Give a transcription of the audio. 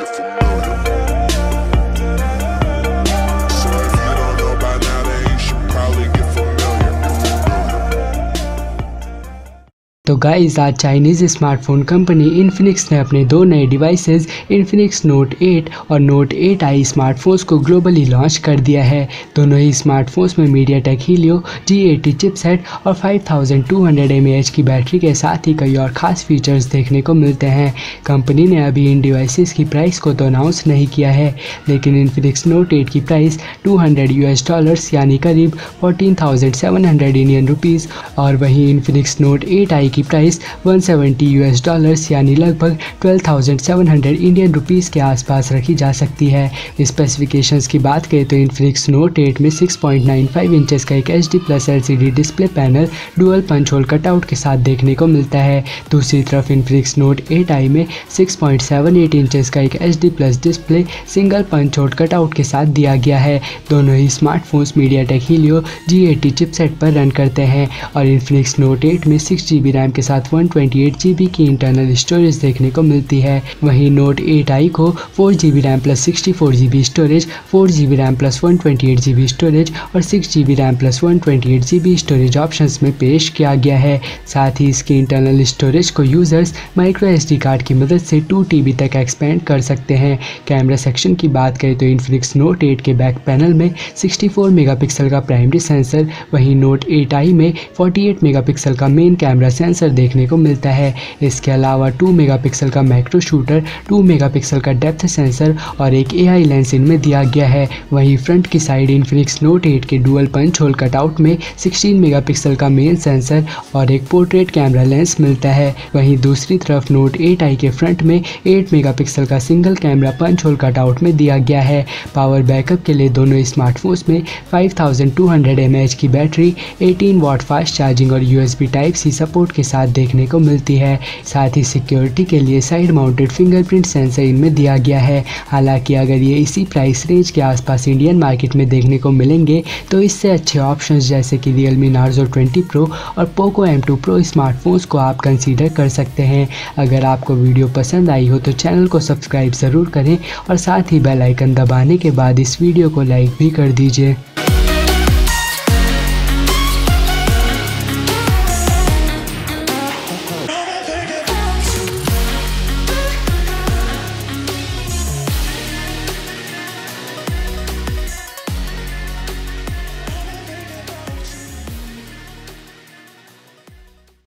looking तो guys आज Chinese smartphone company Infinix ने अपने दो नए डिवाइसेस इन्फिनिक्स नोट 8 और नोट 8 आई स्मार्टफोन्स को ग्लोबली लॉन्च कर दिया है। दोनों ही स्मार्टफोन्स में MediaTek Helio G eighty chipset और 5200 mAh की बैटरी के साथ ही कई और ख़ास फीचर्स देखने को मिलते हैं। कंपनी ने अभी इन डिवाइसेस की प्राइस को तो अनाउंस नहीं किया है लेकिन इन्फिनिक्स नोट एट की प्राइस 200 यूएस डॉलर्स यानी करीब 14,700 इंडियन रुपीज़ और वहीं इन्फिनिक्स नोट एट आई की प्राइस 170 यूएस डॉलर्स यानी लगभग 12,700 इंडियन रुपीस के आसपास रखी जा सकती है। स्पेसिफिकेशंस की बात करें तो इन्फिनिक्स नोट 8 में 6.95 इंचेस का एक H plus LCD display panel dual punch hole cutout के साथ देखने को मिलता है। दूसरी तरफ़ इन्फिनिक्स नोट 8 आई में 6.78 इंचेस का एक H D plus display single punch hole cutout के साथ दिया गया है। दोनों ही smartphones MediaTek Helio G eighty chipset पर रन करते हैं और इन्फिनिक्स नोट 8 में सिक्स जी बी रैम के साथ वन ट्वेंटी एट की इंटरनल स्टोरेज देखने को मिलती है। वहीं नोट 8 आई को four G B RAM plus sixty four G B storage four G B RAM plus one twenty eight G B storage और six G B RAM plus one twenty eight storage options में पेश किया गया है। साथ ही इसके internal storage को users micro S D card की मदद से टू टी तक एक्सपेंड कर सकते हैं। कैमरा सेक्शन की बात करें तो इन्फिनिक्स नोट एट के बैक पैनल में 64 मेगापिक्सल का प्राइमरी सेंसर वहीं नोट एट आई में 48 मेगापिक्सल का मेन कैमरा सेंसर देखने को मिलता है। इसके अलावा 2 मेगापिक्सल का मैक्रो शूटर 2 मेगापिक्सल का डेप्थ सेंसर और एक एआई लेंस इनमें दिया गया है। वहीं फ्रंट की साइड इन्फिनिक्स नोट 8 के डुअल पंच होल कटआउट में 16 मेगापिक्सल का मेन सेंसर और एक पोर्ट्रेट कैमरा लेंस मिलता है। वहीं दूसरी तरफ़ नोट 8 आई के फ्रंट में 8 मेगापिक्सल का single camera punch hole cutout में दिया गया है। पावर बैकअप के लिए दोनों स्मार्टफोन्स में 5200 mAh की बैटरी 18 वाट फास्ट चार्जिंग और यूएसबी टाइप सी सपोर्ट के साथ देखने को मिलती है। साथ ही सिक्योरिटी के लिए साइड माउंटेड फिंगरप्रिंट सेंसर इनमें दिया गया है। हालाँकि अगर ये इसी प्राइस रेंज के आसपास इंडियन मार्केट में देखने को मिलेंगे तो इससे अच्छे ऑप्शन जैसे कि रियलमी नार्जो 20 प्रो और पोको M2 प्रो स्मार्टफोन्स को आप कंसीडर कर सकते हैं। अगर आपको वीडियो पसंद आई हो तो चैनल को सब्सक्राइब ज़रूर करें और साथ ही बेल आइकन दबाने के बाद इस वीडियो को लाइक भी कर दीजिए।